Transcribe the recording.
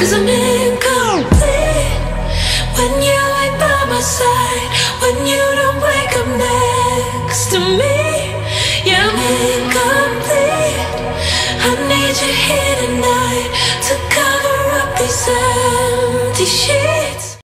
Cause I'm incomplete when you ain't by my side. When you don't wake up next to me, yeah, I'm incomplete. I need you here tonight to cover up these empty sheets.